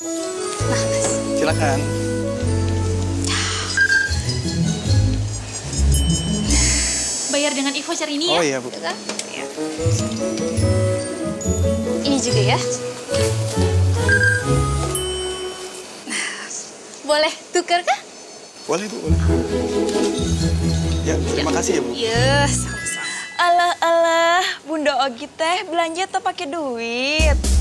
Nah, Mas. Silakan. Bayar dengan e-voucher ini ya? Oh ya. iya, Bu. Iya kan? iya. Ini juga ya. Boleh tukar kah? Boleh, Bu, boleh. Ya, terima ya. kasih ya, Bu. Iya, sama-sama. Alah, alah, Bunda Ogi teh belanja tuh pakai duit.